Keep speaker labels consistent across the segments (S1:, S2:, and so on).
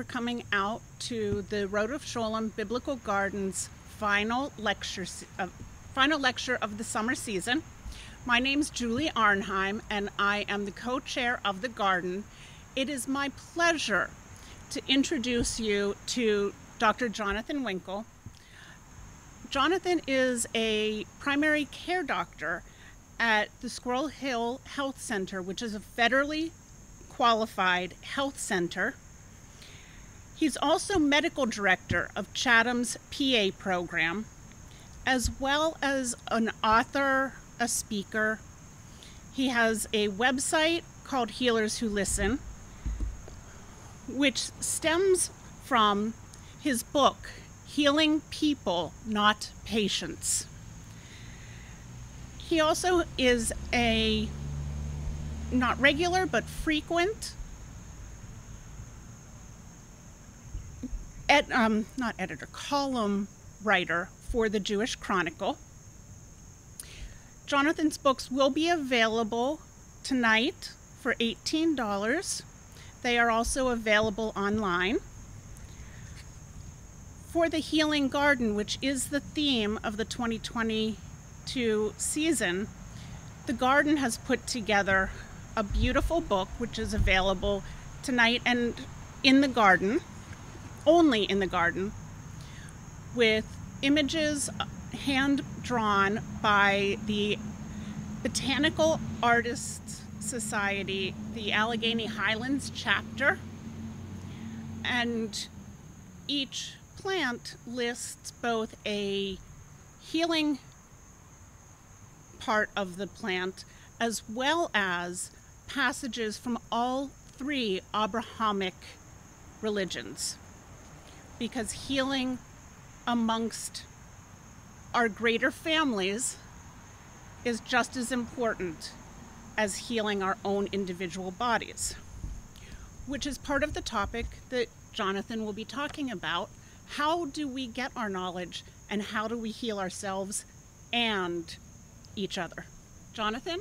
S1: for coming out to the Rodef Shalom Biblical Gardens final lecture, uh, final lecture of the summer season. My name is Julie Arnheim, and I am the co-chair of the garden. It is my pleasure to introduce you to Dr. Jonathan Weinkle. Jonathan is a primary care doctor at the Squirrel Hill Health Center, which is a federally qualified health center. He's also medical director of Chatham's PA program, as well as an author, a speaker. He has a website called Healers Who Listen, which stems from his book, Healing People, Not Patients. He also is a not regular but frequent ed, um, not editor, column writer for the Jewish Chronicle. Jonathan's books will be available tonight for $18. They are also available online. For the Healing Garden, which is the theme of the 2022 season, the garden has put together a beautiful book which is available tonight and in the garden, only in the garden, with images hand drawn by the Botanical Artists Society, the Allegheny Highlands chapter, and each plant lists both a healing part of the plant as well as passages from all three Abrahamic religions because healing amongst our greater families is just as important as healing our own individual bodies, which is part of the topic that Jonathan will be talking about. How do we get our knowledge and how do we heal ourselves and each other? Jonathan?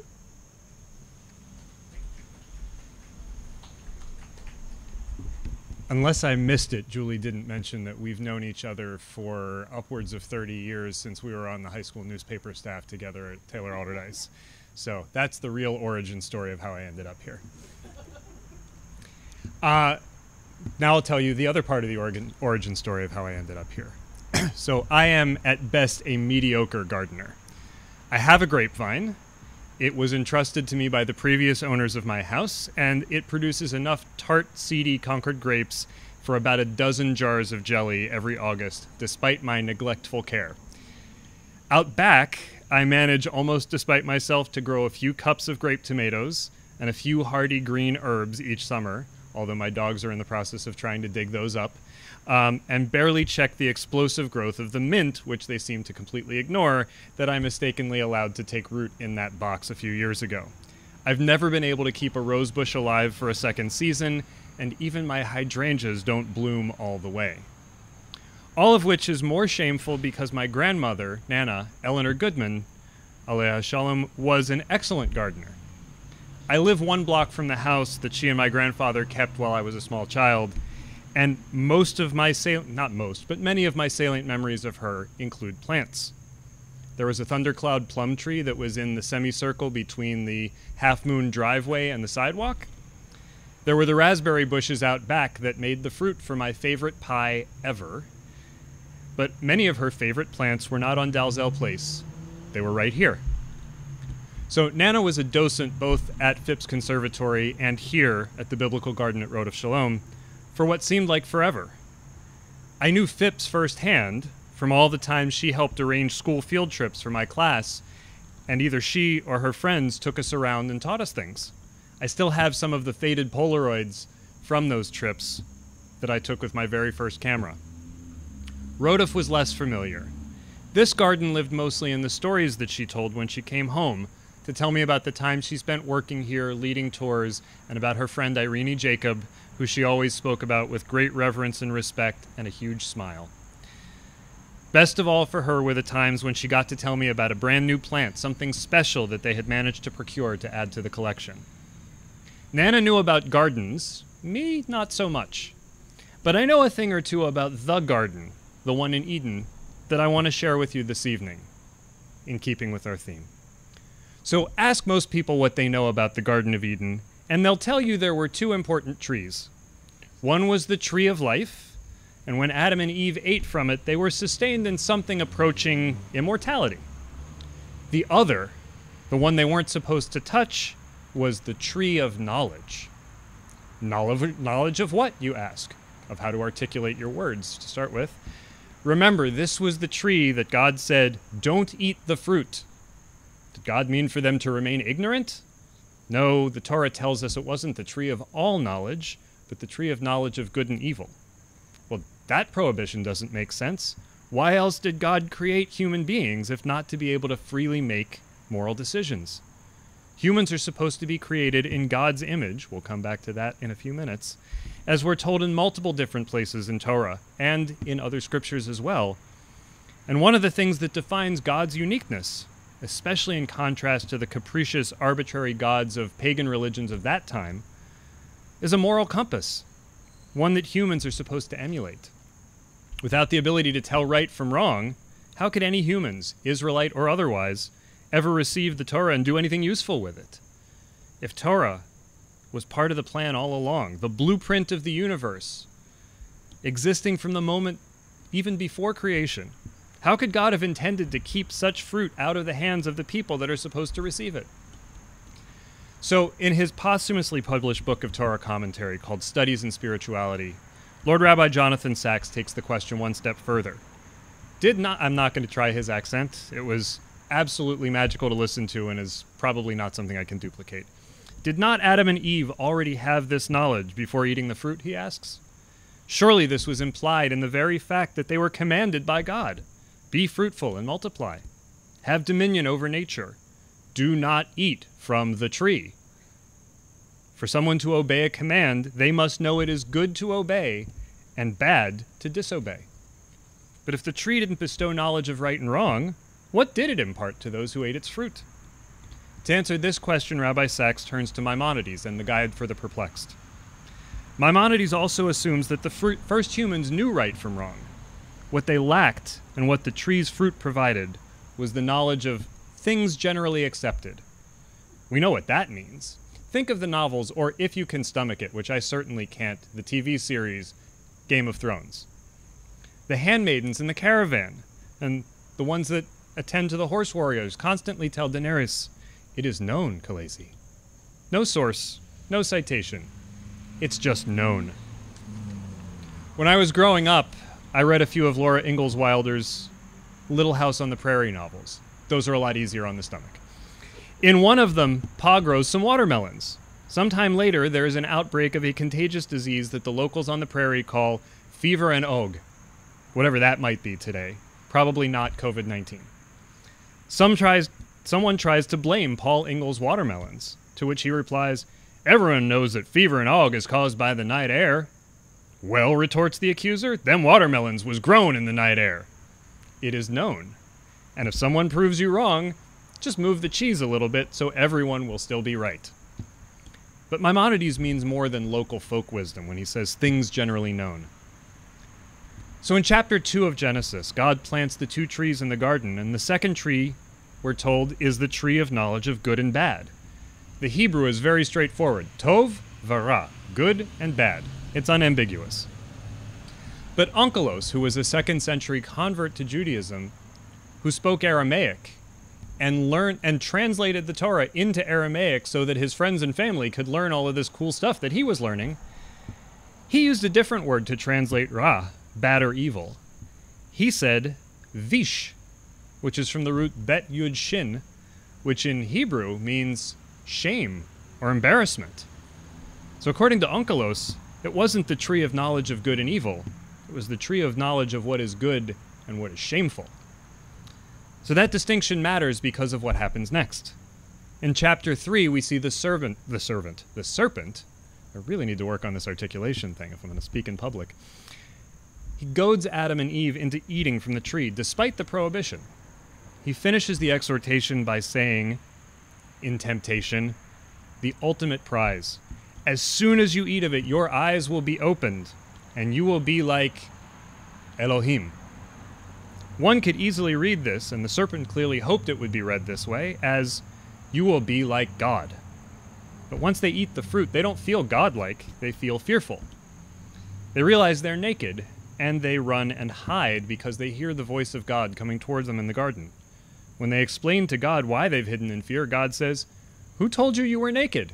S2: Unless I missed it, Julie didn't mention that we've known each other for upwards of 30 years since we were on the high school newspaper staff together at Taylor Allderdice. So that's the real origin story of how I ended up here. Uh, now I'll tell you the other part of the origin, origin story of how I ended up here. so I am at best a mediocre gardener. I have a grapevine, it was entrusted to me by the previous owners of my house, and it produces enough tart, seedy Concord grapes for about a dozen jars of jelly every August, despite my neglectful care. Out back, I manage almost despite myself to grow a few cups of grape tomatoes and a few hardy green herbs each summer, although my dogs are in the process of trying to dig those up um, and barely check the explosive growth of the mint, which they seem to completely ignore, that I mistakenly allowed to take root in that box a few years ago. I've never been able to keep a rose bush alive for a second season, and even my hydrangeas don't bloom all the way. All of which is more shameful because my grandmother, Nana, Eleanor Goodman, Aleha Shalom, was an excellent gardener. I live one block from the house that she and my grandfather kept while I was a small child, and most of my salient, not most, but many of my salient memories of her include plants. There was a thundercloud plum tree that was in the semicircle between the half moon driveway and the sidewalk. There were the raspberry bushes out back that made the fruit for my favorite pie ever. But many of her favorite plants were not on Dalzell Place. They were right here. So Nana was a docent both at Phipps Conservatory and here at the Biblical Garden at Rodef Shalom for what seemed like forever. I knew Phipps firsthand from all the times she helped arrange school field trips for my class, and either she or her friends took us around and taught us things. I still have some of the faded Polaroids from those trips that I took with my very first camera. Rodef was less familiar. This garden lived mostly in the stories that she told when she came home to tell me about the time she spent working here, leading tours, and about her friend Irene Jacob, who she always spoke about with great reverence and respect and a huge smile. Best of all for her were the times when she got to tell me about a brand new plant, something special that they had managed to procure to add to the collection. Nana knew about gardens, me not so much. But I know a thing or two about the garden, the one in Eden, that I want to share with you this evening, in keeping with our theme. So ask most people what they know about the Garden of Eden, and they'll tell you there were two important trees. One was the tree of life, and when Adam and Eve ate from it, they were sustained in something approaching immortality. The other, the one they weren't supposed to touch, was the tree of knowledge. Knowledge, of what, you ask? Of how to articulate your words, to start with. Remember, this was the tree that God said, Don't eat the fruit. Did God mean for them to remain ignorant? No, the Torah tells us it wasn't the tree of all knowledge, but the tree of knowledge of good and evil. Well, that prohibition doesn't make sense. Why else did God create human beings if not to be able to freely make moral decisions? Humans are supposed to be created in God's image. We'll come back to that in a few minutes. As we're told in multiple different places in Torah and in other scriptures as well. And one of the things that defines God's uniqueness, especially in contrast to the capricious, arbitrary gods of pagan religions of that time, is a moral compass, one that humans are supposed to emulate. Without the ability to tell right from wrong, how could any humans, Israelite or otherwise, ever receive the Torah and do anything useful with it. If Torah was part of the plan all along, the blueprint of the universe, existing from the moment even before creation, how could God have intended to keep such fruit out of the hands of the people that are supposed to receive it? So, in his posthumously published book of Torah commentary called Studies in Spirituality, Lord Rabbi Jonathan Sacks takes the question one step further. Did not, I'm not going to try his accent. It was absolutely magical to listen to and is probably not something I can duplicate. Did not Adam and Eve already have this knowledge before eating the fruit, he asks? Surely this was implied in the very fact that they were commanded by God Be fruitful and multiply, have dominion over nature, do not eat from the tree. For someone to obey a command, they must know it is good to obey and bad to disobey. But if the tree didn't bestow knowledge of right and wrong, what did it impart to those who ate its fruit? To answer this question, Rabbi Sacks turns to Maimonides and the Guide for the Perplexed. Maimonides also assumes that the first humans knew right from wrong. What they lacked and what the tree's fruit provided was the knowledge of things generally accepted. We know what that means. Think of the novels, or if you can stomach it, which I certainly can't, the TV series Game of Thrones. The handmaidens in the caravan, and the ones that attend to the horse warriors, constantly tell Daenerys, It is known, Khaleesi. No source, no citation. It's just known. When I was growing up, I read a few of Laura Ingalls Wilder's Little House on the Prairie novels. Those are a lot easier on the stomach. In one of them, Pa grows some watermelons. Sometime later, there is an outbreak of a contagious disease that the locals on the prairie call fever and og, whatever that might be today. Probably not COVID 19. Some tries, someone tries to blame Pa Ingalls' watermelons, to which he replies, Everyone knows that fever and og is caused by the night air. Well, retorts the accuser, them watermelons was grown in the night air. It is known. And if someone proves you wrong, just move the cheese a little bit so everyone will still be right. But Maimonides means more than local folk wisdom when he says things generally known. So in chapter 2 of Genesis, God plants the two trees in the garden, and the second tree, we're told, is the tree of knowledge of good and bad. The Hebrew is very straightforward Tov, Vara, good and bad. It's unambiguous. But Onkelos, who was a second century convert to Judaism, who spoke Aramaic, and learned and translated the Torah into Aramaic so that his friends and family could learn all of this cool stuff that he was learning, he used a different word to translate Ra, bad or evil. He said vish, which is from the root bet yud shin, which in Hebrew means shame or embarrassment. So according to Onkelos, it wasn't the tree of knowledge of good and evil, it was the tree of knowledge of what is good and what is shameful. So that distinction matters because of what happens next. In chapter 3, we see the servant, the servant, the serpent. I really need to work on this articulation thing if I'm going to speak in public. He goads Adam and Eve into eating from the tree, despite the prohibition. He finishes the exhortation by saying, in temptation, the ultimate prize. As soon as you eat of it, your eyes will be opened, and you will be like Elohim. One could easily read this, and the serpent clearly hoped it would be read this way, as you will be like God. But once they eat the fruit, they don't feel godlike, they feel fearful. They realize they're naked, and they run and hide because they hear the voice of God coming towards them in the garden. When they explain to God why they've hidden in fear, God says, Who told you you were naked?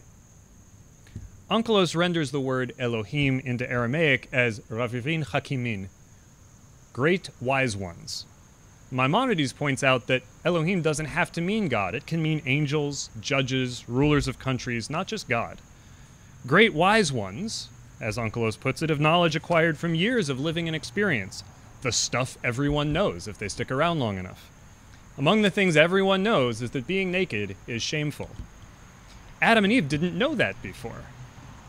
S2: Onkelos renders the word Elohim into Aramaic as Ravivin Hakimin, great wise ones. Maimonides points out that Elohim doesn't have to mean God. It can mean angels, judges, rulers of countries, not just God. Great wise ones, as Onkelos puts it, of knowledge acquired from years of living and experience, the stuff everyone knows if they stick around long enough. Among the things everyone knows is that being naked is shameful. Adam and Eve didn't know that before.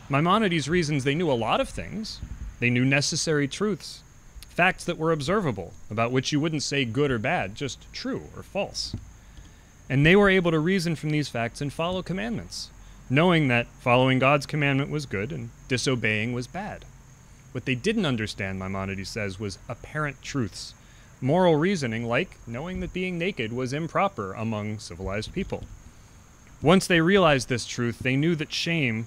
S2: Maimonides reasons they knew a lot of things. They knew necessary truths, facts that were observable, about which you wouldn't say good or bad, just true or false. And they were able to reason from these facts and follow commandments, knowing that following God's commandment was good and disobeying was bad. What they didn't understand, Maimonides says, was apparent truths, moral reasoning like knowing that being naked was improper among civilized people. Once they realized this truth, they knew that shame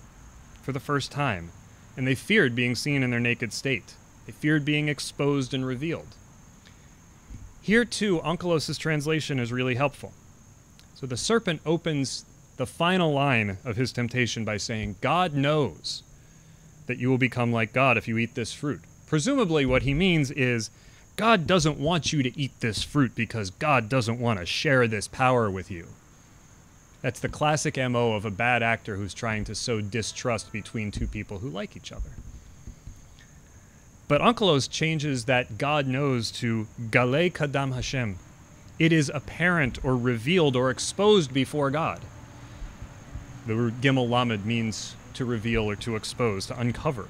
S2: for the first time, and they feared being seen in their naked state. They feared being exposed and revealed. Here, too, Onkelos' translation is really helpful. So the serpent opens the final line of his temptation by saying, God knows that you will become like God if you eat this fruit. Presumably, what he means is, God doesn't want you to eat this fruit because God doesn't want to share this power with you. That's the classic MO of a bad actor who's trying to sow distrust between two people who like each other. But Onkelos changes that God knows to Gale Kadam Hashem. It is apparent or revealed or exposed before God. The Gimel Lamed means to reveal or to expose, to uncover.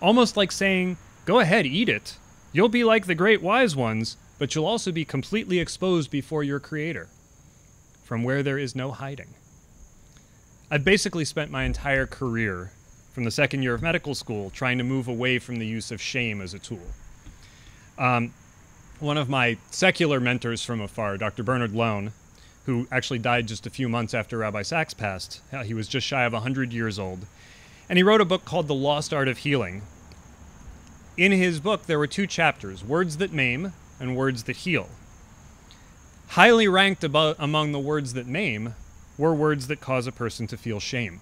S2: Almost like saying, go ahead, eat it. You'll be like the great wise ones, but you'll also be completely exposed before your Creator, from where there is no hiding. I've basically spent my entire career from the second year of medical school trying to move away from the use of shame as a tool. Um, one of my secular mentors from afar, Dr. Bernard Lown, who actually died just a few months after Rabbi Sacks passed, uh, he was just shy of 100 years old, and he wrote a book called The Lost Art of Healing. In his book, there were two chapters words that maim and words that heal. Highly ranked among the words that maim were words that cause a person to feel shame.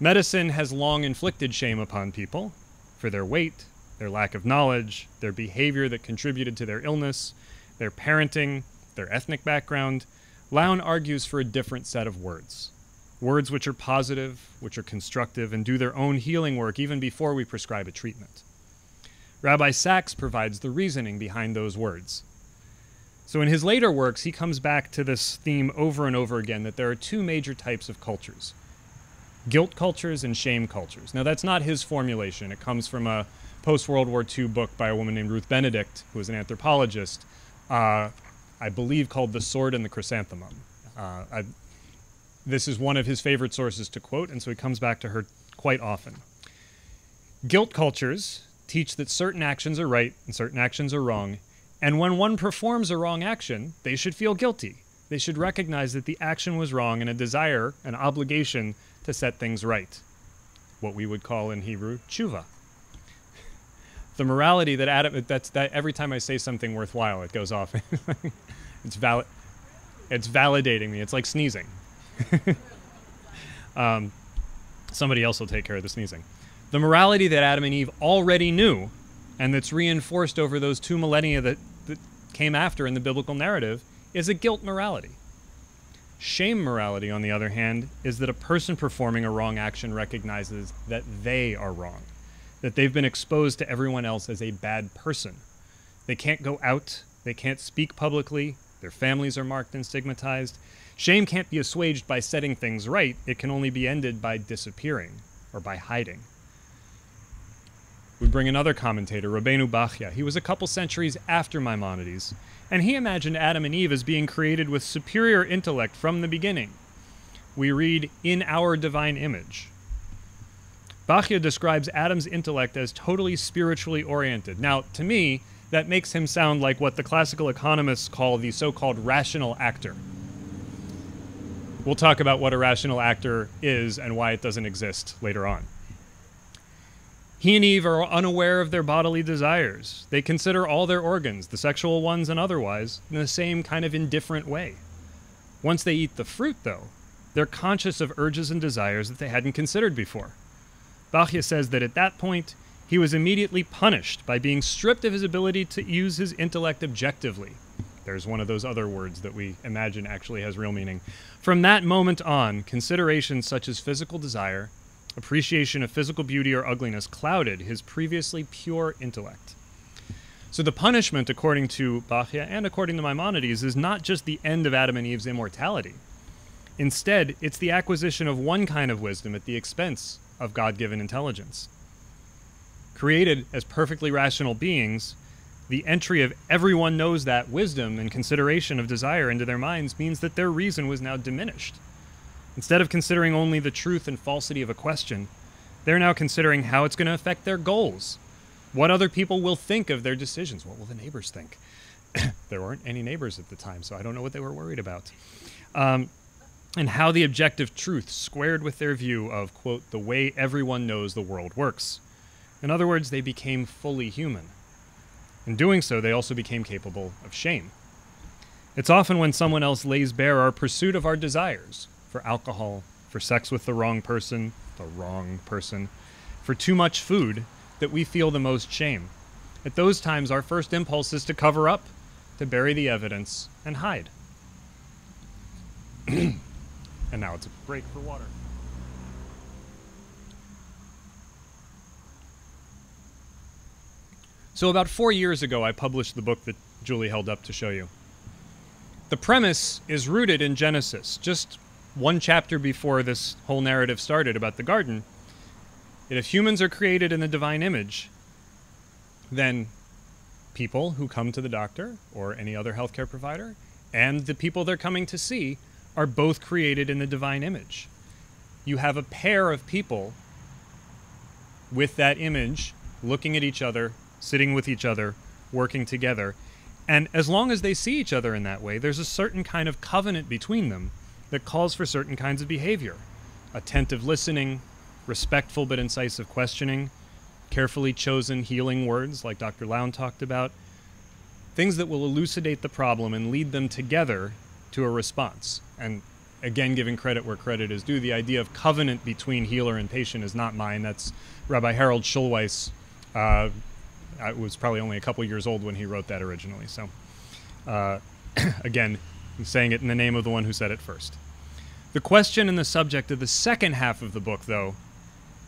S2: Medicine has long inflicted shame upon people for their weight, their lack of knowledge, their behavior that contributed to their illness, their parenting, their ethnic background. Lown argues for a different set of words. Words which are positive, which are constructive, and do their own healing work even before we prescribe a treatment. Rabbi Sacks provides the reasoning behind those words. So in his later works, he comes back to this theme over and over again that there are two major types of cultures guilt cultures and shame cultures. Now, that's not his formulation. It comes from a post World War II book by a woman named Ruth Benedict, who was an anthropologist, uh, I believe called The Sword and the Chrysanthemum. Uh, I, this is one of his favorite sources to quote, and so he comes back to her quite often. Guilt cultures teach that certain actions are right and certain actions are wrong, and when one performs a wrong action, they should feel guilty. They should recognize that the action was wrong and a desire, an obligation to set things right. What we would call in Hebrew tshuva. The morality that Adam that's that every time I say something worthwhile it goes off. it's valid it's validating me. It's like sneezing. um, somebody else will take care of the sneezing. The morality that Adam and Eve already knew and that's reinforced over those two millennia that, that came after in the biblical narrative is a guilt morality. Shame morality, on the other hand, is that a person performing a wrong action recognizes that they are wrong, that they've been exposed to everyone else as a bad person. They can't go out, they can't speak publicly, their families are marked and stigmatized. Shame can't be assuaged by setting things right, it can only be ended by disappearing or by hiding. We bring another commentator, Rabbeinu Bachya. He was a couple centuries after Maimonides, and he imagined Adam and Eve as being created with superior intellect from the beginning. We read, in our divine image. Bachya describes Adam's intellect as totally spiritually oriented. Now, to me, that makes him sound like what the classical economists call the so called rational actor. We'll talk about what a rational actor is and why it doesn't exist later on. He and Eve are unaware of their bodily desires. They consider all their organs, the sexual ones and otherwise, in the same kind of indifferent way. Once they eat the fruit, though, they're conscious of urges and desires that they hadn't considered before. Bachya says that at that point, he was immediately punished by being stripped of his ability to use his intellect objectively. There's one of those other words that we imagine actually has real meaning. From that moment on, considerations such as physical desire, appreciation of physical beauty or ugliness clouded his previously pure intellect. So the punishment, according to Bachya and according to Maimonides, is not just the end of Adam and Eve's immortality. Instead, it's the acquisition of one kind of wisdom at the expense of God given intelligence. Created as perfectly rational beings, the entry of everyone knows that wisdom and consideration of desire into their minds means that their reason was now diminished. Instead of considering only the truth and falsity of a question, they're now considering how it's going to affect their goals, what other people will think of their decisions, what will the neighbors think. there weren't any neighbors at the time, so I don't know what they were worried about. Um, and how the objective truth squared with their view of, quote, the way everyone knows the world works. In other words, they became fully human. In doing so, they also became capable of shame. It's often when someone else lays bare our pursuit of our desires for alcohol, for sex with the wrong person, the wrong person, for too much food that we feel the most shame. At those times, our first impulse is to cover up, to bury the evidence, and hide. And now it's a break for water. So, about four years ago, I published the book that Julie held up to show you. The premise is rooted in Genesis, just one chapter before this whole narrative started about the garden. If humans are created in the divine image, then people who come to the doctor or any other healthcare provider and the people they're coming to see are both created in the divine image. You have a pair of people with that image looking at each other, sitting with each other, working together. And as long as they see each other in that way, there's a certain kind of covenant between them that calls for certain kinds of behavior attentive listening, respectful but incisive questioning, carefully chosen healing words like Dr. Lown talked about, things that will elucidate the problem and lead them together to a response. And again, giving credit where credit is due, the idea of covenant between healer and patient is not mine. That's Rabbi Harold Schulweis. Uh, I was probably only a couple years old when he wrote that originally. So, uh, again, Saying it in the name of the one who said it first. The question and the subject of the second half of the book, though,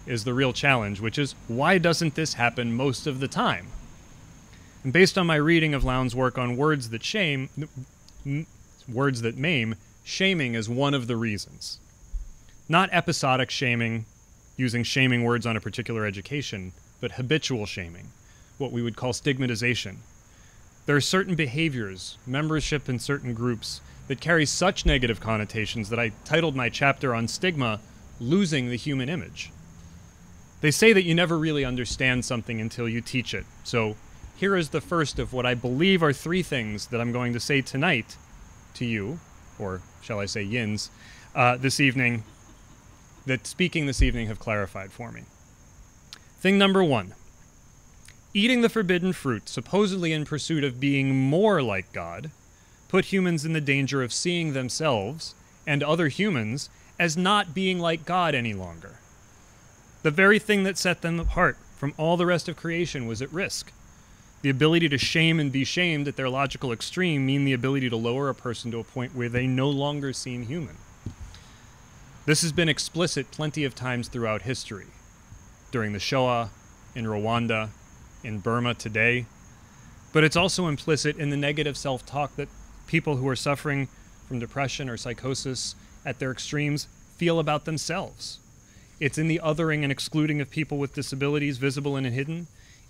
S2: is the real challenge, which is why doesn't this happen most of the time? And based on my reading of Lown's work on words that shame, words that maim, shaming is one of the reasons. Not episodic shaming, using shaming words on a particular education, but habitual shaming, what we would call stigmatization. There are certain behaviors, membership in certain groups, that carry such negative connotations that I titled my chapter on stigma, Losing the Human Image. They say that you never really understand something until you teach it, so here is the first of what I believe are three things that I'm going to say tonight to you, or shall I say yins, uh, this evening, that speaking this evening have clarified for me. Thing number one eating the forbidden fruit, supposedly in pursuit of being more like God, put humans in the danger of seeing themselves and other humans as not being like God any longer. The very thing that set them apart from all the rest of creation was at risk. The ability to shame and be shamed at their logical extreme mean the ability to lower a person to a point where they no longer seem human. This has been explicit plenty of times throughout history. During the Shoah, in Rwanda, in Burma today. But it's also implicit in the negative self talk that people who are suffering from depression or psychosis at their extremes feel about themselves. It's in the othering and excluding of people with disabilities, visible and hidden,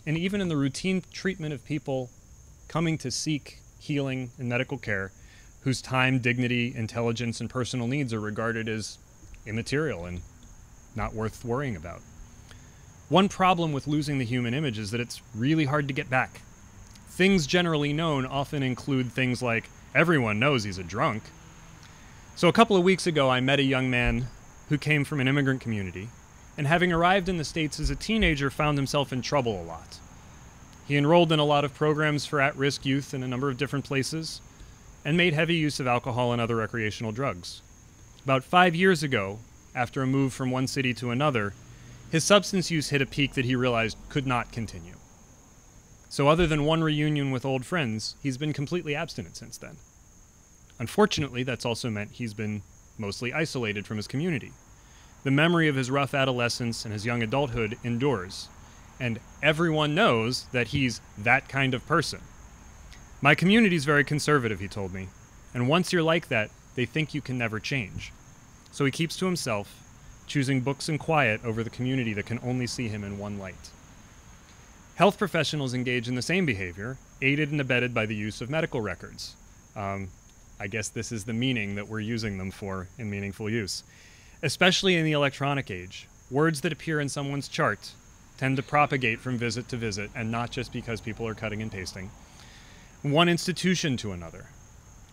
S2: and even in the routine treatment of people coming to seek healing and medical care whose time, dignity, intelligence, and personal needs are regarded as immaterial and not worth worrying about. One problem with losing the human image is that it's really hard to get back. Things generally known often include things like everyone knows he's a drunk. So, a couple of weeks ago, I met a young man who came from an immigrant community, and having arrived in the States as a teenager, found himself in trouble a lot. He enrolled in a lot of programs for at risk youth in a number of different places, and made heavy use of alcohol and other recreational drugs. About five years ago, after a move from one city to another, his substance use hit a peak that he realized could not continue. So, other than one reunion with old friends, he's been completely abstinent since then. Unfortunately, that's also meant he's been mostly isolated from his community. The memory of his rough adolescence and his young adulthood endures, and everyone knows that he's that kind of person. My community's very conservative, he told me, and once you're like that, they think you can never change. So he keeps to himself, choosing books and quiet over the community that can only see him in one light. Health professionals engage in the same behavior, aided and abetted by the use of medical records. Um, I guess this is the meaning that we're using them for in meaningful use. Especially in the electronic age, words that appear in someone's chart tend to propagate from visit to visit, and not just because people are cutting and pasting. One institution to another.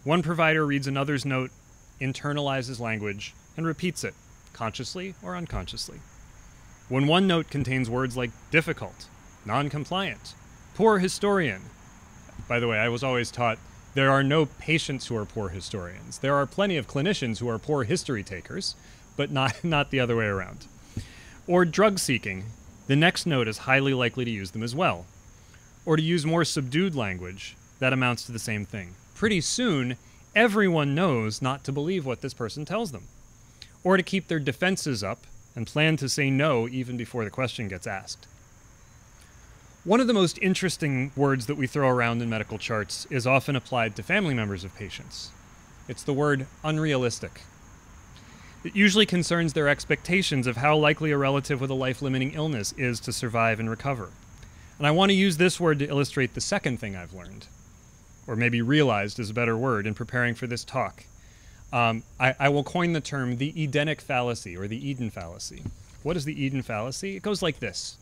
S2: One provider reads another's note, internalizes language, and repeats it, consciously or unconsciously. When one note contains words like difficult, non compliant, poor historian, by the way, I was always taught there are no patients who are poor historians. There are plenty of clinicians who are poor history takers, but not, not the other way around. Or drug seeking, the next note is highly likely to use them as well. Or to use more subdued language, that amounts to the same thing. Pretty soon, everyone knows not to believe what this person tells them. Or to keep their defenses up and plan to say no even before the question gets asked. One of the most interesting words that we throw around in medical charts is often applied to family members of patients. It's the word unrealistic. It usually concerns their expectations of how likely a relative with a life limiting illness is to survive and recover. And I want to use this word to illustrate the second thing I've learned, or maybe realized is a better word in preparing for this talk. Um, I, I will coin the term the Edenic fallacy or the Eden fallacy. What is the Eden fallacy? It goes like this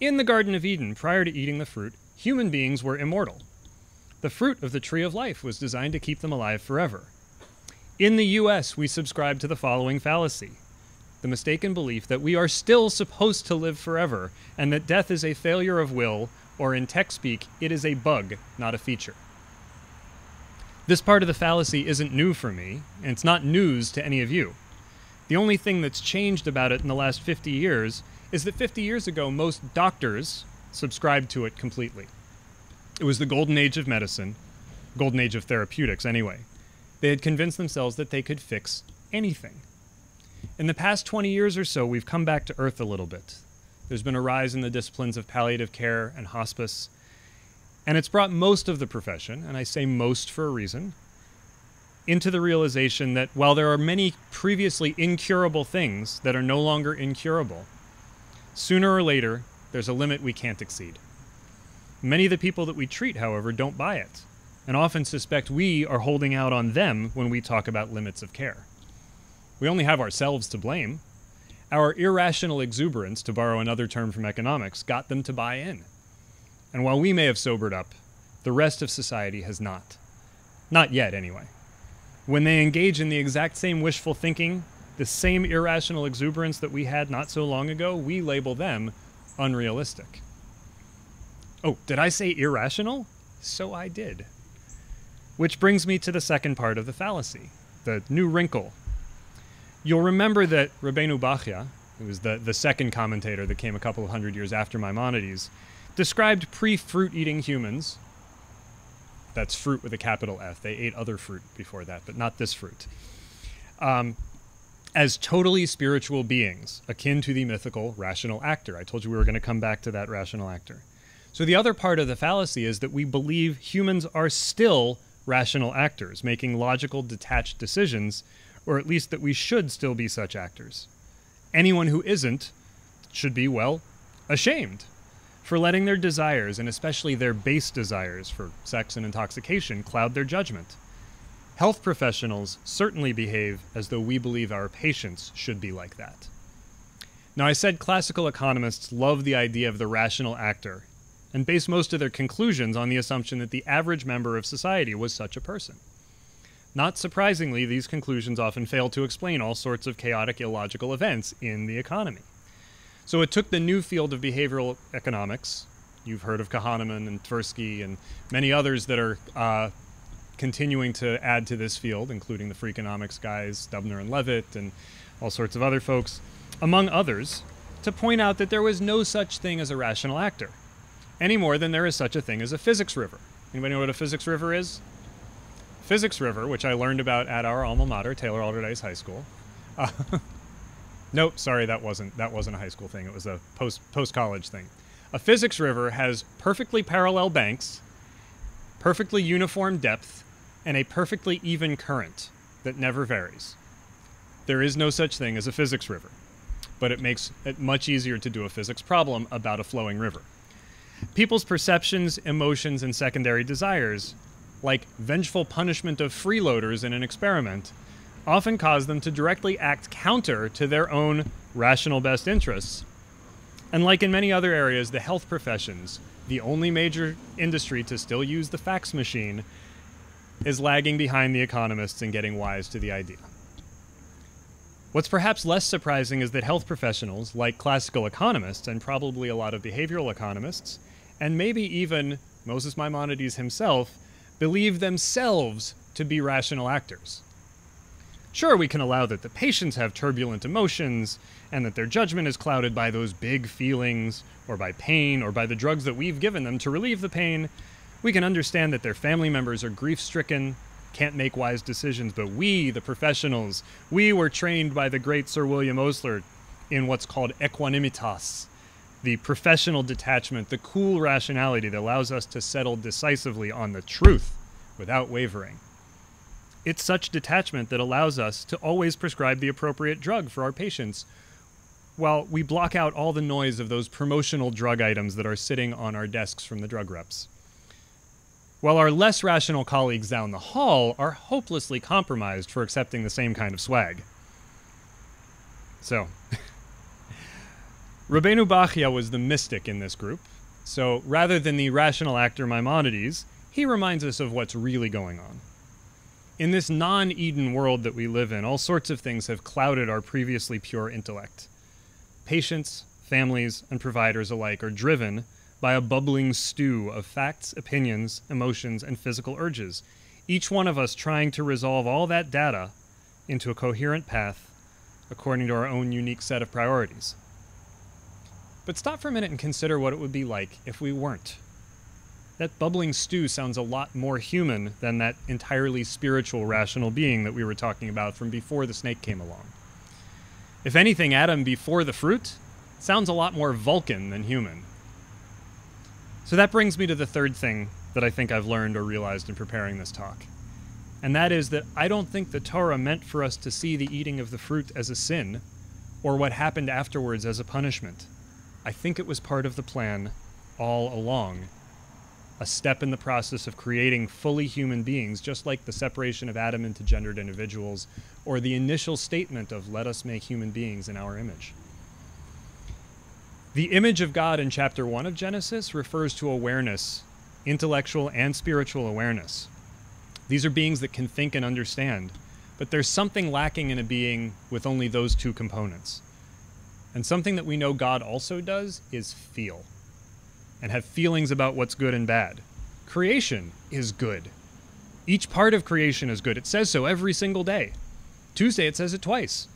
S2: in the Garden of Eden, prior to eating the fruit, human beings were immortal. The fruit of the tree of life was designed to keep them alive forever. In the US, we subscribe to the following fallacy the mistaken belief that we are still supposed to live forever, and that death is a failure of will, or in tech speak, it is a bug, not a feature. This part of the fallacy isn't new for me, and it's not news to any of you. The only thing that's changed about it in the last 50 years is that 50 years ago, most doctors subscribed to it completely. It was the golden age of medicine, golden age of therapeutics, anyway. They had convinced themselves that they could fix anything. In the past 20 years or so, we've come back to earth a little bit. There's been a rise in the disciplines of palliative care and hospice, and it's brought most of the profession, and I say most for a reason, into the realization that while there are many previously incurable things that are no longer incurable, Sooner or later, there's a limit we can't exceed. Many of the people that we treat, however, don't buy it, and often suspect we are holding out on them when we talk about limits of care. We only have ourselves to blame. Our irrational exuberance, to borrow another term from economics, got them to buy in. And while we may have sobered up, the rest of society has not. Not yet, anyway. When they engage in the exact same wishful thinking the same irrational exuberance that we had not so long ago, we label them unrealistic. Oh, did I say irrational? So I did. Which brings me to the second part of the fallacy, the new wrinkle. You'll remember that Rabbeinu Bachya, who was the, the second commentator that came a couple of hundred years after Maimonides, described pre fruit eating humans. That's fruit with a capital F. They ate other fruit before that, but not this fruit. Um, as totally spiritual beings, akin to the mythical rational actor. I told you we were going to come back to that rational actor. So, the other part of the fallacy is that we believe humans are still rational actors, making logical, detached decisions, or at least that we should still be such actors. Anyone who isn't should be, well, ashamed for letting their desires, and especially their base desires for sex and intoxication, cloud their judgment. Health professionals certainly behave as though we believe our patients should be like that. Now, I said classical economists love the idea of the rational actor and base most of their conclusions on the assumption that the average member of society was such a person. Not surprisingly, these conclusions often fail to explain all sorts of chaotic, illogical events in the economy. So it took the new field of behavioral economics. You've heard of Kahneman and Tversky and many others that are uh, continuing to add to this field, including the Freakonomics guys, Dubner and Levitt, and all sorts of other folks, among others, to point out that there was no such thing as a rational actor, any more than there is such a thing as a physics river. Anybody know what a physics river is? Physics river, which I learned about at our alma mater, Taylor Allderdice High School. Uh, nope, sorry, that wasn't that wasn't a high school thing. It was a post post college thing. A physics river has perfectly parallel banks, perfectly uniform depth, and a perfectly even current that never varies. There is no such thing as a physics river, but it makes it much easier to do a physics problem about a flowing river. People's perceptions, emotions, and secondary desires like vengeful punishment of freeloaders in an experiment, often cause them to directly act counter to their own rational best interests. And like in many other areas, the health professions, the only major industry to still use the fax machine, is lagging behind the economists in getting wise to the idea. What's perhaps less surprising is that health professionals, like classical economists and probably a lot of behavioral economists, and maybe even Moses Maimonides himself, believe themselves to be rational actors. Sure, we can allow that the patients have turbulent emotions and that their judgment is clouded by those big feelings, or by pain, or by the drugs that we've given them to relieve the pain. We can understand that their family members are grief stricken, can't make wise decisions, but we, the professionals, we were trained by the great Sir William Osler in what's called equanimitas, the professional detachment, the cool rationality that allows us to settle decisively on the truth without wavering. It's such detachment that allows us to always prescribe the appropriate drug for our patients while we block out all the noise of those promotional drug items that are sitting on our desks from the drug reps. While our less rational colleagues down the hall are hopelessly compromised for accepting the same kind of swag. So, Rabbeinu Bachya was the mystic in this group, so rather than the rational actor Maimonides, he reminds us of what's really going on. In this non Eden world that we live in, all sorts of things have clouded our previously pure intellect. Patients, families, and providers alike are driven by a bubbling stew of facts, opinions, emotions, and physical urges, each one of us trying to resolve all that data into a coherent path according to our own unique set of priorities. But stop for a minute and consider what it would be like if we weren't. That bubbling stew sounds a lot more human than that entirely spiritual, rational being that we were talking about from before the snake came along. If anything, Adam before the fruit sounds a lot more Vulcan than human. So that brings me to the third thing that I think I've learned or realized in preparing this talk. And that is that I don't think the Torah meant for us to see the eating of the fruit as a sin or what happened afterwards as a punishment. I think it was part of the plan all along. A step in the process of creating fully human beings, just like the separation of Adam into gendered individuals, or the initial statement of, let us make human beings in our image. The image of God in chapter 1 of Genesis refers to awareness, intellectual and spiritual awareness. These are beings that can think and understand, but there's something lacking in a being with only those two components. And something that we know God also does is feel and have feelings about what's good and bad. Creation is good. Each part of creation is good. It says so every single day. Tuesday, it says it twice.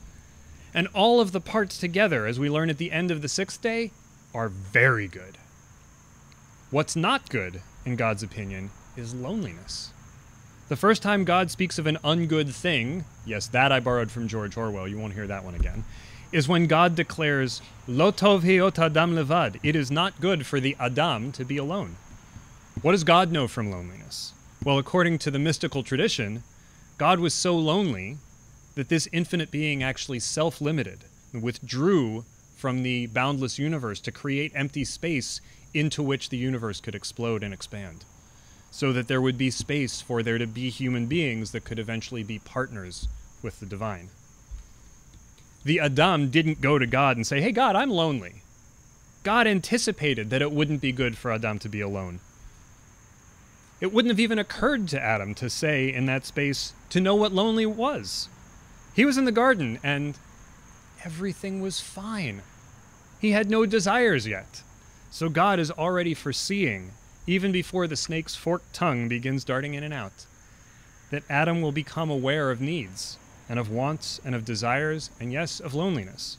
S2: And all of the parts together, as we learn at the end of the sixth day, are very good. What's not good, in God's opinion, is loneliness. The first time God speaks of an ungood thing, yes, that I borrowed from George Orwell, you won't hear that one again, is when God declares, Lo tov hiot adam levad. It is not good for the Adam to be alone. What does God know from loneliness? Well, according to the mystical tradition, God was so lonely that this infinite being actually self limited and withdrew from the boundless universe to create empty space into which the universe could explode and expand. So that there would be space for there to be human beings that could eventually be partners with the divine. The Adam didn't go to God and say, Hey, God, I'm lonely. God anticipated that it wouldn't be good for Adam to be alone. It wouldn't have even occurred to Adam to say in that space to know what lonely was. He was in the garden and everything was fine. He had no desires yet. So God is already foreseeing, even before the snake's forked tongue begins darting in and out, that Adam will become aware of needs and of wants and of desires and, yes, of loneliness.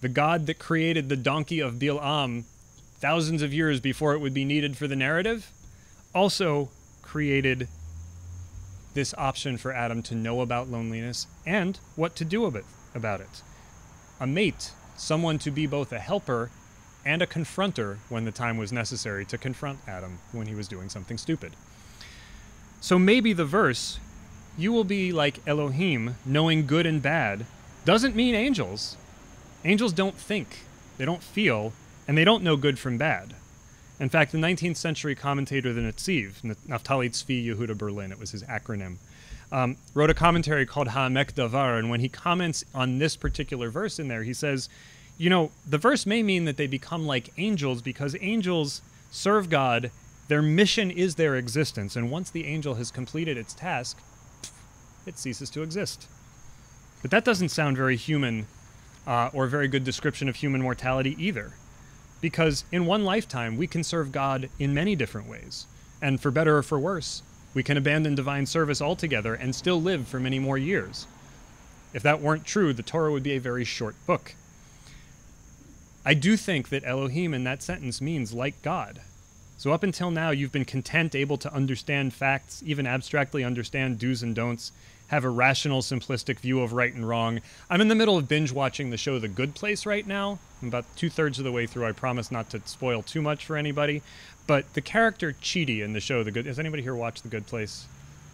S2: The God that created the donkey of Bil'am thousands of years before it would be needed for the narrative also created this option for Adam to know about loneliness and what to do about it. A mate, someone to be both a helper and a confronter when the time was necessary to confront Adam when he was doing something stupid. So maybe the verse, you will be like Elohim, knowing good and bad, doesn't mean angels. Angels don't think, they don't feel, and they don't know good from bad. In fact, the 19th century commentator, the Netziv, Naftali Tzvi Yehuda Berlin, it was his acronym, um, wrote a commentary called Ha'amek Davar, and when he comments on this particular verse in there, he says, you know, the verse may mean that they become like angels because angels serve God. Their mission is their existence, and once the angel has completed its task, it ceases to exist. But that doesn't sound very human uh, or a very good description of human mortality either because in one lifetime we can serve God in many different ways. And for better or for worse, we can abandon divine service altogether and still live for many more years. If that weren't true, the Torah would be a very short book. I do think that Elohim in that sentence means like God. So, up until now, you've been content, able to understand facts, even abstractly understand do's and don'ts, have a rational, simplistic view of right and wrong. I'm in the middle of binge watching the show The Good Place right now. I'm about two thirds of the way through. I promise not to spoil too much for anybody. But the character Chidi in the show The Good has anybody here watched The Good Place?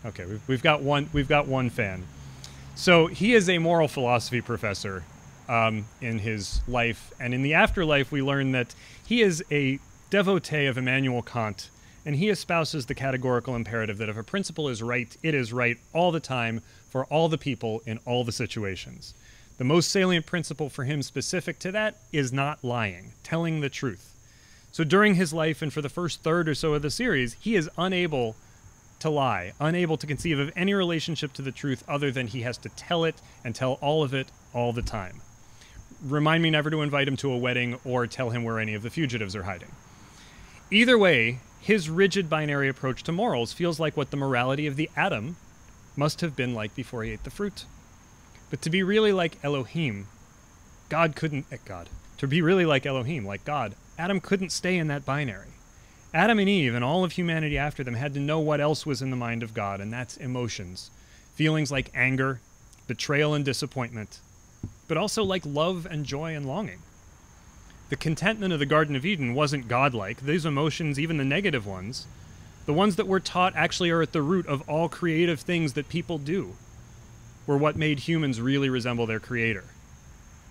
S2: Okay, we've, we've got one. We've got one fan. So he is a moral philosophy professor um, in his life, and in the afterlife, we learn that he is a devotee of Immanuel Kant and he espouses the categorical imperative that if a principle is right, it is right all the time for all the people in all the situations. The most salient principle for him specific to that is not lying, telling the truth. So during his life and for the first third or so of the series, he is unable to lie, unable to conceive of any relationship to the truth other than he has to tell it and tell all of it all the time. Remind me never to invite him to a wedding or tell him where any of the fugitives are hiding. Either way, his rigid binary approach to morals feels like what the morality of the Adam must have been like before he ate the fruit. But to be really like Elohim, God couldn't, eh, God, to be really like Elohim, like God, Adam couldn't stay in that binary. Adam and Eve and all of humanity after them had to know what else was in the mind of God, and that's emotions. Feelings like anger, betrayal, and disappointment, but also like love and joy and longing. The contentment of the Garden of Eden wasn't godlike. These emotions, even the negative ones, the ones that we're taught actually are at the root of all creative things that people do, were what made humans really resemble their creator.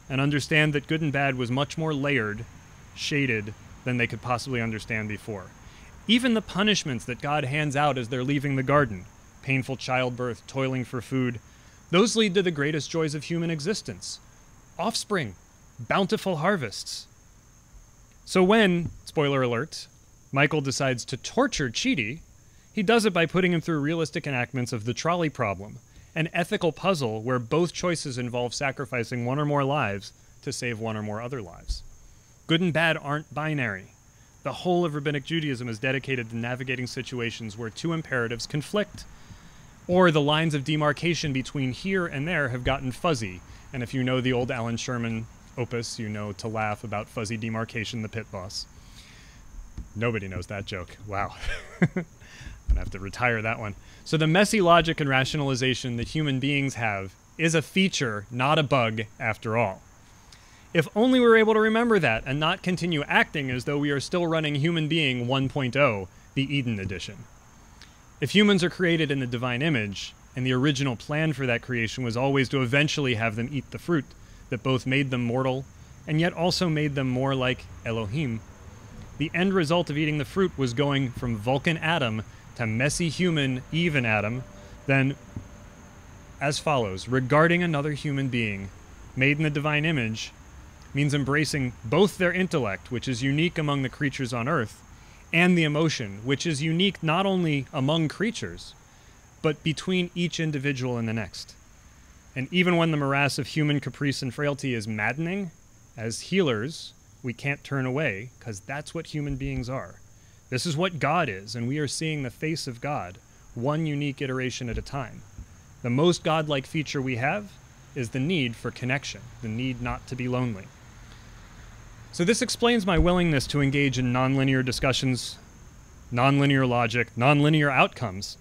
S2: And understand that good and bad was much more layered, shaded, than they could possibly understand before. Even the punishments that God hands out as they're leaving the garden painful childbirth, toiling for food those lead to the greatest joys of human existence offspring, bountiful harvests. So when, spoiler alert, Michael decides to torture Chidi, he does it by putting him through realistic enactments of the trolley problem, an ethical puzzle where both choices involve sacrificing one or more lives to save one or more other lives. Good and bad aren't binary. The whole of Rabbinic Judaism is dedicated to navigating situations where two imperatives conflict, or the lines of demarcation between here and there have gotten fuzzy. And if you know the old Allan Sherman opus, you know to laugh about fuzzy demarcation, the pit boss. Nobody knows that joke. Wow. I'm to have to retire that one. So, the messy logic and rationalization that human beings have is a feature, not a bug, after all. If only we were able to remember that and not continue acting as though we are still running Human Being 1.0, the Eden edition. If humans are created in the divine image, and the original plan for that creation was always to eventually have them eat the fruit, that both made them mortal and yet also made them more like Elohim. The end result of eating the fruit was going from Vulcan Adam to messy human Eve and Adam, then as follows regarding another human being, made in the divine image, means embracing both their intellect, which is unique among the creatures on earth, and the emotion, which is unique not only among creatures, but between each individual and the next. And even when the morass of human caprice and frailty is maddening, as healers, we can't turn away because that's what human beings are. This is what God is, and we are seeing the face of God, one unique iteration at a time. The most godlike feature we have is the need for connection, the need not to be lonely. So, this explains my willingness to engage in nonlinear discussions, nonlinear logic, nonlinear outcomes.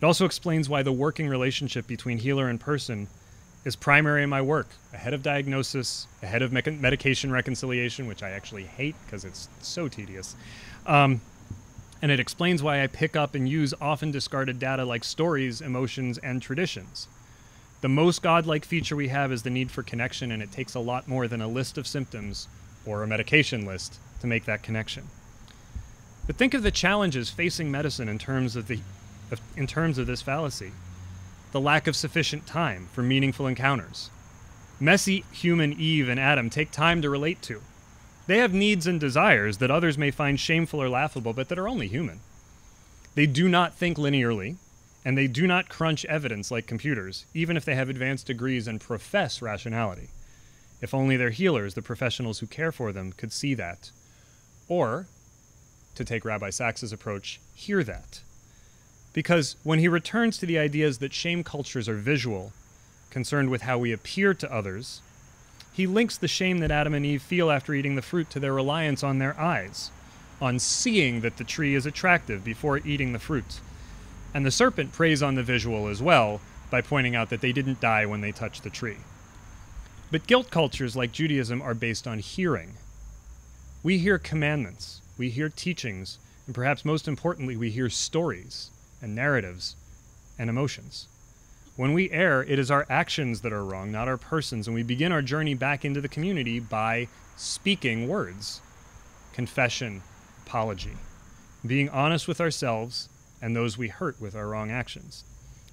S2: It also explains why the working relationship between healer and person is primary in my work ahead of diagnosis, ahead of me- medication reconciliation, which I actually hate because it's so tedious. Um, and it explains why I pick up and use often discarded data like stories, emotions, and traditions. The most godlike feature we have is the need for connection, and it takes a lot more than a list of symptoms or a medication list to make that connection. But think of the challenges facing medicine in terms of the in terms of this fallacy. The lack of sufficient time for meaningful encounters. Messy human Eve and Adam take time to relate to. They have needs and desires that others may find shameful or laughable, but that are only human. They do not think linearly, and they do not crunch evidence like computers, even if they have advanced degrees and profess rationality. If only their healers, the professionals who care for them, could see that. Or, to take Rabbi Sacks's approach, hear that. Because when he returns to the ideas that shame cultures are visual, concerned with how we appear to others, he links the shame that Adam and Eve feel after eating the fruit to their reliance on their eyes, on seeing that the tree is attractive before eating the fruit. And the serpent preys on the visual as well by pointing out that they didn't die when they touched the tree. But guilt cultures like Judaism are based on hearing. We hear commandments, we hear teachings, and perhaps most importantly, we hear stories and narratives and emotions. When we err, it is our actions that are wrong, not our persons, and we begin our journey back into the community by speaking words confession, apology, being honest with ourselves and those we hurt with our wrong actions.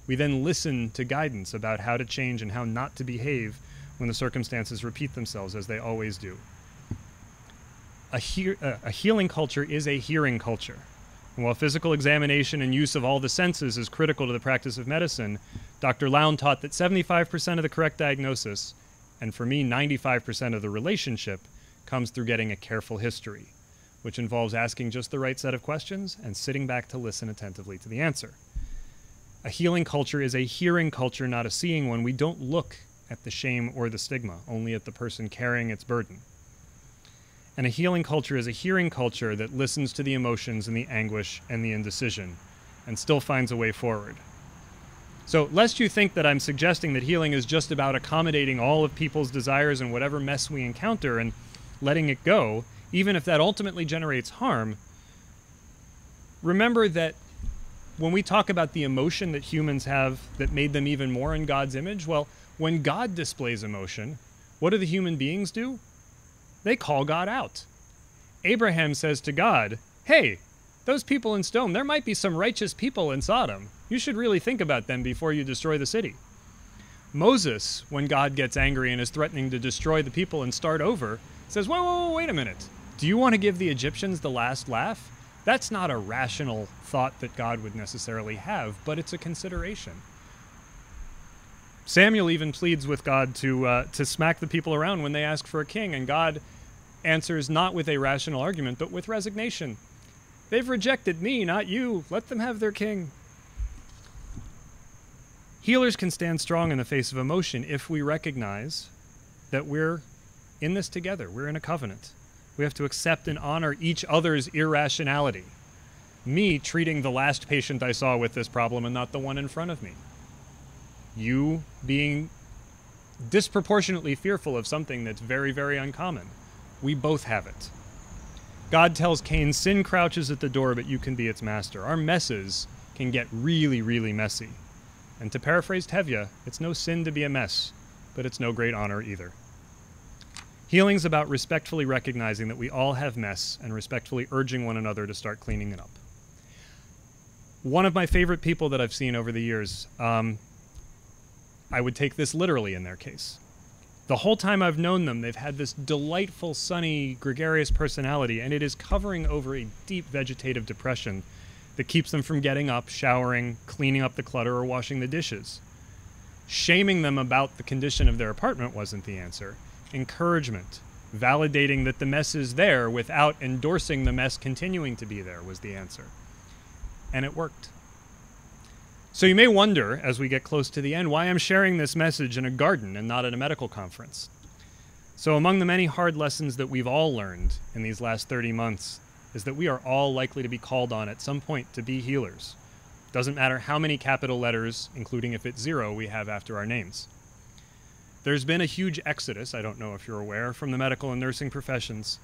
S2: We then listen to guidance about how to change and how not to behave when the circumstances repeat themselves as they always do. A, he- uh, a healing culture is a hearing culture. And while physical examination and use of all the senses is critical to the practice of medicine, Dr. Lown taught that 75% of the correct diagnosis, and for me, 95% of the relationship, comes through getting a careful history, which involves asking just the right set of questions and sitting back to listen attentively to the answer. A healing culture is a hearing culture, not a seeing one. We don't look at the shame or the stigma, only at the person carrying its burden. And a healing culture is a hearing culture that listens to the emotions and the anguish and the indecision and still finds a way forward. So, lest you think that I'm suggesting that healing is just about accommodating all of people's desires and whatever mess we encounter and letting it go, even if that ultimately generates harm, remember that when we talk about the emotion that humans have that made them even more in God's image, well, when God displays emotion, what do the human beings do? They call God out. Abraham says to God, Hey, those people in stone, there might be some righteous people in Sodom. You should really think about them before you destroy the city. Moses, when God gets angry and is threatening to destroy the people and start over, says, Whoa, whoa, whoa, wait a minute. Do you want to give the Egyptians the last laugh? That's not a rational thought that God would necessarily have, but it's a consideration. Samuel even pleads with God to uh, to smack the people around when they ask for a king, and God answers not with a rational argument, but with resignation. They've rejected me, not you. Let them have their king. Healers can stand strong in the face of emotion if we recognize that we're in this together. We're in a covenant. We have to accept and honor each other's irrationality. Me treating the last patient I saw with this problem and not the one in front of me. You being disproportionately fearful of something that's very, very uncommon. We both have it. God tells Cain, Sin crouches at the door, but you can be its master. Our messes can get really, really messy. And to paraphrase Tevye, it's no sin to be a mess, but it's no great honor either. Healing's about respectfully recognizing that we all have mess and respectfully urging one another to start cleaning it up. One of my favorite people that I've seen over the years, um, I would take this literally in their case. The whole time I've known them, they've had this delightful, sunny, gregarious personality, and it is covering over a deep vegetative depression that keeps them from getting up, showering, cleaning up the clutter, or washing the dishes. Shaming them about the condition of their apartment wasn't the answer. Encouragement, validating that the mess is there without endorsing the mess continuing to be there was the answer. And it worked. So you may wonder, as we get close to the end, why I'm sharing this message in a garden and not at a medical conference. So, among the many hard lessons that we've all learned in these last 30 months is that we are all likely to be called on at some point to be healers. Doesn't matter how many capital letters, including if it's zero, we have after our names. There's been a huge exodus, I don't know if you're aware, from the medical and nursing professions.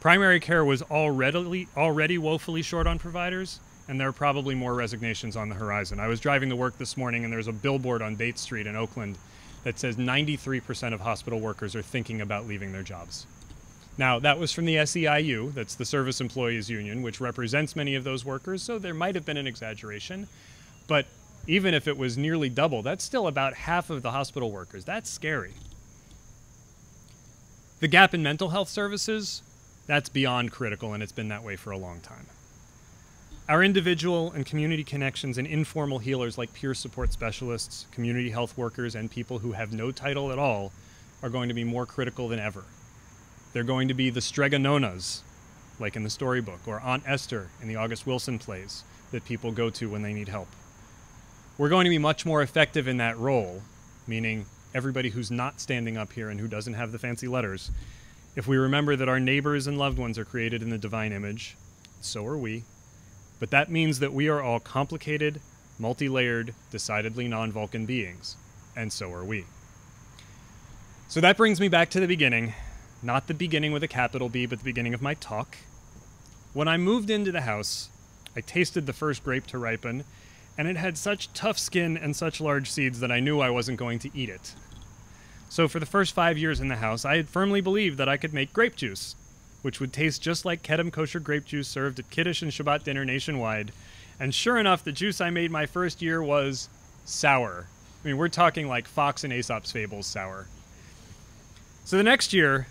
S2: Primary care was already, already woefully short on providers, and there are probably more resignations on the horizon. I was driving to work this morning, and there's a billboard on Bates Street in Oakland that says 93% of hospital workers are thinking about leaving their jobs. Now, that was from the SEIU, that's the Service Employees Union, which represents many of those workers, so there might have been an exaggeration. But even if it was nearly double, that's still about half of the hospital workers. That's scary. The gap in mental health services, that's beyond critical, and it's been that way for a long time. Our individual and community connections and informal healers like peer support specialists, community health workers, and people who have no title at all are going to be more critical than ever. They're going to be the Strega Nonas, like in the storybook, or Aunt Esther in the August Wilson plays that people go to when they need help. We're going to be much more effective in that role, meaning everybody who's not standing up here and who doesn't have the fancy letters. If we remember that our neighbors and loved ones are created in the divine image, so are we, but that means that we are all complicated, multi layered, decidedly non Vulcan beings, and so are we. So that brings me back to the beginning. Not the beginning with a capital B, but the beginning of my talk. When I moved into the house, I tasted the first grape to ripen, and it had such tough skin and such large seeds that I knew I wasn't going to eat it. So, for the first five years in the house, I had firmly believed that I could make grape juice which would taste just like Kedem kosher grape juice served at Kiddush and Shabbat dinner nationwide. And sure enough, the juice I made my first year was sour. I mean, we're talking like Fox and Aesop's Fables sour. So the next year,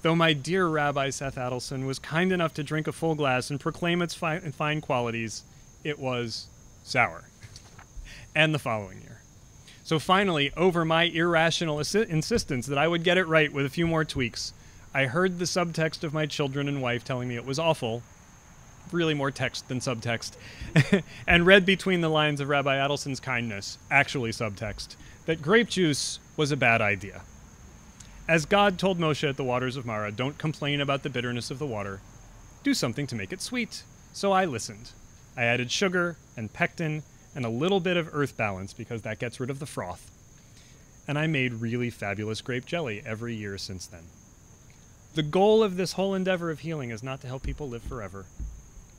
S2: though my dear Rabbi Seth Adelson was kind enough to drink a full glass and proclaim its fi- fine qualities, it was sour. and the following year. So finally, over my irrational insistence that I would get it right with a few more tweaks, I heard the subtext of my children and wife telling me it was awful, really more text than subtext, and read between the lines of Rabbi Adelson's kindness, actually subtext, that grape juice was a bad idea. As God told Moshe at the waters of Mara, don't complain about the bitterness of the water, do something to make it sweet. So I listened. I added sugar and pectin and a little bit of earth balance because that gets rid of the froth. And I made really fabulous grape jelly every year since then. The goal of this whole endeavor of healing is not to help people live forever.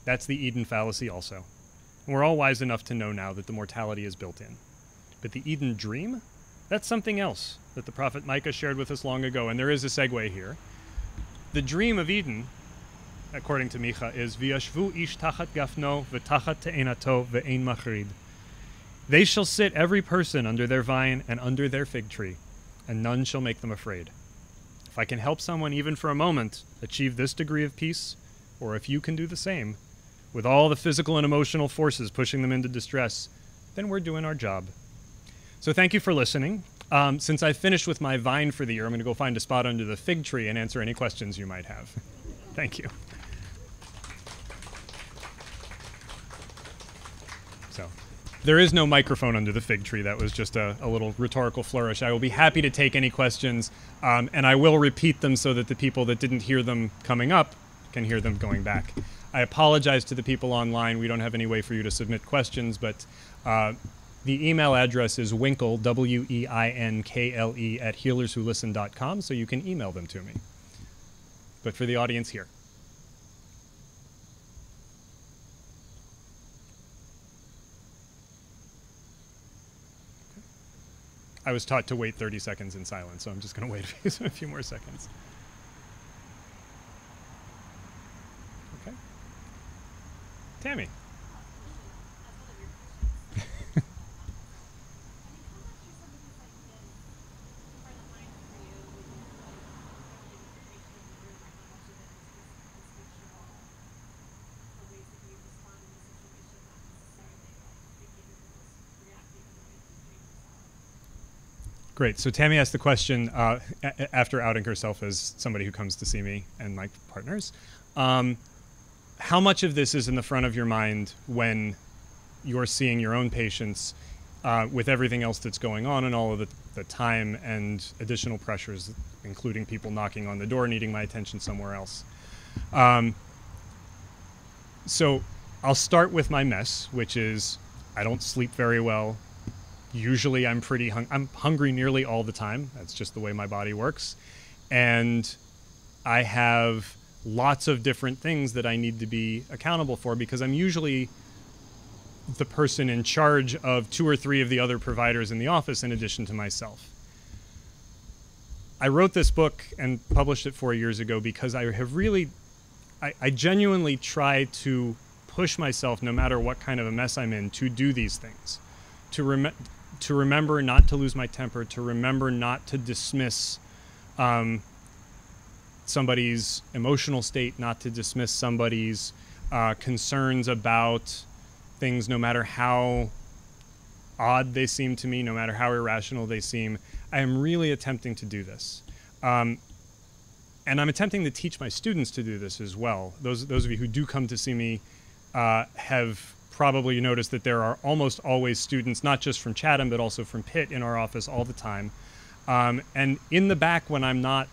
S2: That's the Eden fallacy, also. And we're all wise enough to know now that the mortality is built in. But the Eden dream? That's something else that the prophet Micah shared with us long ago, and there is a segue here. The dream of Eden, according to Micha, is V'yashvu ish tachat gafno v'tachat te'enato ve'ein machrid. They shall sit every person under their vine and under their fig tree, and none shall make them afraid. If I can help someone, even for a moment, achieve this degree of peace, or if you can do the same, with all the physical and emotional forces pushing them into distress, then we're doing our job. So thank you for listening. Um, since I finished with my vine for the year, I'm going to go find a spot under the fig tree and answer any questions you might have. thank you. There is no microphone under the fig tree. That was just a, a little rhetorical flourish. I will be happy to take any questions, um, and I will repeat them so that the people that didn't hear them coming up can hear them going back. I apologize to the people online. We don't have any way for you to submit questions, but uh, the email address is weinkle, W E I N K L E, at healerswholisten.com, so you can email them to me. But for the audience here, I was taught to wait 30 seconds in silence, so I'm just going to wait a few, more seconds. Okay. Tammy. Great. So Tammy asked the question uh, after outing herself as somebody who comes to see me and my partners. Um, how much of this is in the front of your mind when you're seeing your own patients uh, with everything else that's going on and all of the, the time and additional pressures, including people knocking on the door, needing my attention somewhere else? Um, so I'll start with my mess, which is I don't sleep very well. Usually, I'm pretty hung- I'm hungry nearly all the time. That's just the way my body works, and I have lots of different things that I need to be accountable for because I'm usually the person in charge of two or three of the other providers in the office in addition to myself. I wrote this book and published it four years ago because I have really, I, I genuinely try to push myself, no matter what kind of a mess I'm in, to do these things, to rem- to remember not to lose my temper, to remember not to dismiss um, somebody's emotional state, not to dismiss somebody's uh, concerns about things, no matter how odd they seem to me, no matter how irrational they seem. I am really attempting to do this. Um, and I'm attempting to teach my students to do this as well. Those, those of you who do come to see me uh, have probably noticed that there are almost always students, not just from Chatham, but also from Pitt in our office all the time. Um, and in the back, when I'm not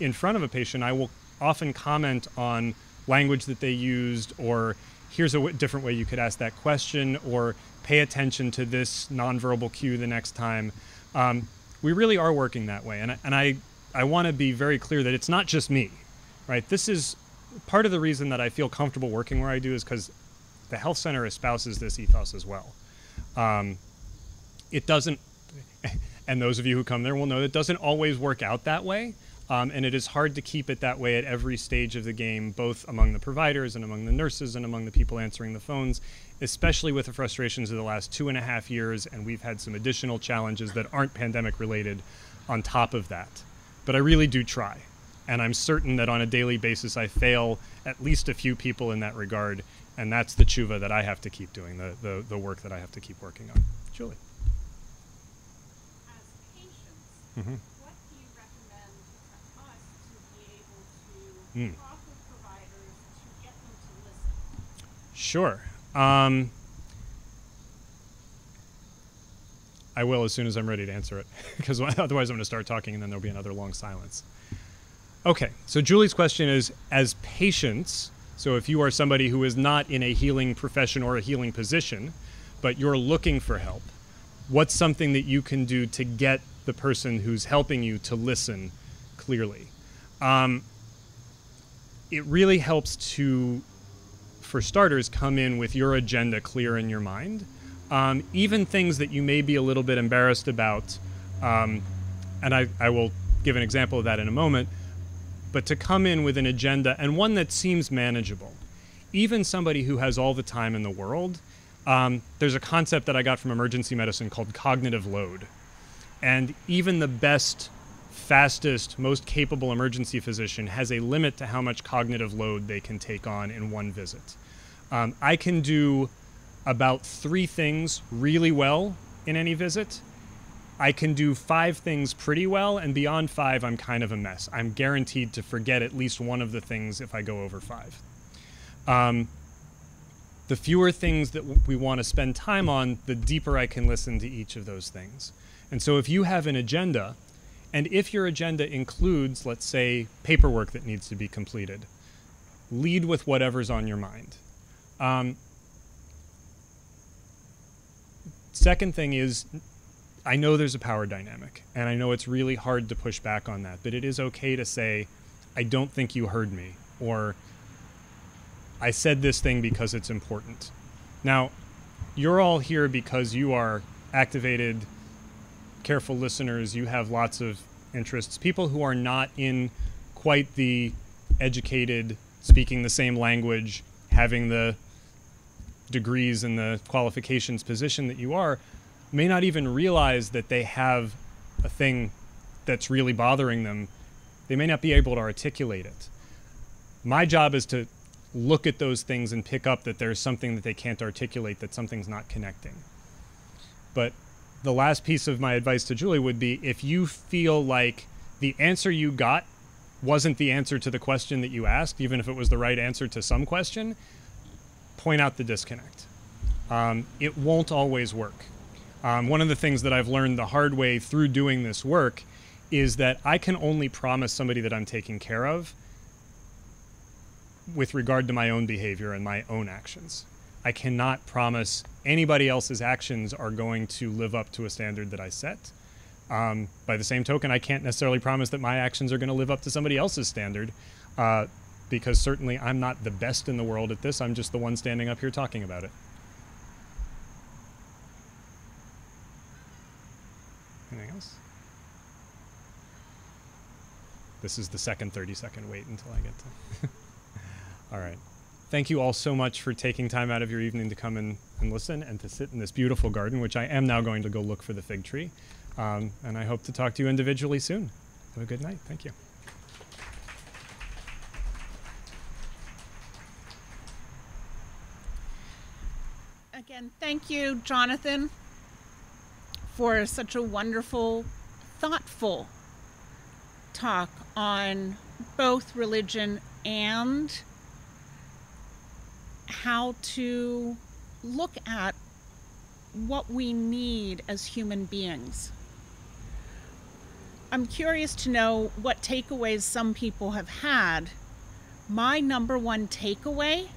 S2: in front of a patient, I will often comment on language that they used, or here's a different way you could ask that question, or pay attention to this nonverbal cue the next time. Um, we really are working that way, and and I I want to be very clear that it's not just me, right? This is part of the reason that I feel comfortable working where I do is because the health center espouses this ethos as well. Um, it doesn't, and those of you who come there will know it doesn't always work out that way. Um, and it is hard to keep it that way at every stage of the game, both among the providers and among the nurses and among the people answering the phones, especially with the frustrations of the last two and a half years. And we've had some additional challenges that aren't pandemic related on top of that. But I really do try. And I'm certain that on a daily basis, I fail at least a few people in that regard. And that's the tshuva that I have to keep doing, the, the, the work that I have to keep working on. Julie.
S1: As patients,
S2: Mhm.
S1: what do you recommend us to be able to
S2: Mm.
S1: talk with providers to get them to listen?
S2: Sure. Um, I will as soon as I'm ready to answer it, because otherwise I'm going to start talking and then there'll be another long silence. Okay, so Julie's question is as patients, so if you are somebody who is not in a healing profession or a healing position, but you're looking for help, what's something that you can do to get the person who's helping you to listen clearly? Um, it really helps to for starters, come in with your agenda clear in your mind. Um, even things that you may be a little bit embarrassed about, um, and I, I will give an example of that in a moment, but to come in with an agenda and one that seems manageable. Even somebody who has all the time in the world, um, there's a concept that I got from emergency medicine called cognitive load. And even the best, fastest, most capable emergency physician has a limit to how much cognitive load they can take on in one visit. Um, I can do about three things really well in any visit. I can do five things pretty well, and beyond five, I'm kind of a mess. I'm guaranteed to forget at least one of the things if I go over five. Um, the fewer things that we want to spend time on, the deeper I can listen to each of those things. And so if you have an agenda, and if your agenda includes, let's say, paperwork that needs to be completed, lead with whatever's on your mind. Um, second thing is, I know there's a power dynamic, and I know it's really hard to push back on that, but it is okay to say, I don't think you heard me, or I said this thing because it's important. Now, you're all here because you are activated, careful listeners, you have lots of interests. People who are not in quite the educated, speaking the same language, having the degrees and the qualifications position that you are, may not even realize that they have a thing that's really bothering them. They may not be able to articulate it. My job is to look at those things and pick up that there's something that they can't articulate, that something's not connecting. But the last piece of my advice to Julie would be if you feel like the answer you got wasn't the answer to the question that you asked, even if it was the right answer to some question, point out the disconnect. Um, it won't always work. Um, one of the things that I've learned the hard way through doing this work is that I can only promise somebody that I'm taking care of with regard to my own behavior and my own actions. I cannot promise anybody else's actions are going to live up to a standard that I set. Um, by the same token, I can't necessarily promise that my actions are going to live up to somebody else's standard uh, because certainly I'm not the best in the world at this. I'm just the one standing up here talking about it. Anything else? This is the second 30 second wait until I get to. all right. Thank you all so much for taking time out of your evening to come and, and listen and to sit in this beautiful garden, which I am now going to go look for the fig tree. Um, and I hope to talk to you individually soon. Have a good night. Thank you.
S1: Again, thank you, Jonathan, for such a wonderful, thoughtful talk on both religion and how to look at what we need as human beings. I'm curious to know what takeaways some people have had. My number one takeaway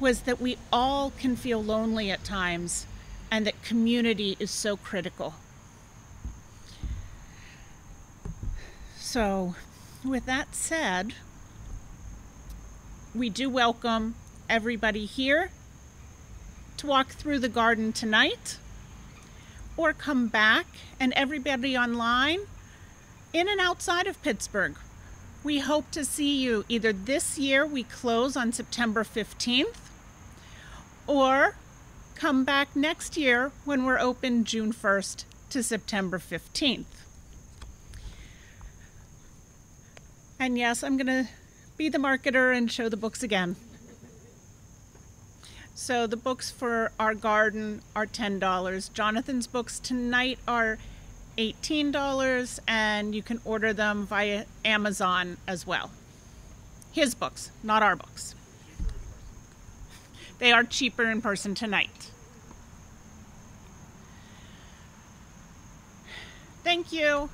S1: was that we all can feel lonely at times and that community is so critical. So, with that said, we do welcome everybody here to walk through the garden tonight or come back and everybody online in and outside of Pittsburgh. We hope to see you either this year, we close on September 15th, or come back next year when we're open June 1st to September 15th. And yes, I'm going to be the marketer and show the books again. So the books for our garden are $10. Jonathan's books tonight are $18 and you can order them via Amazon as well. His books, not our books. They are cheaper in person tonight. Thank you.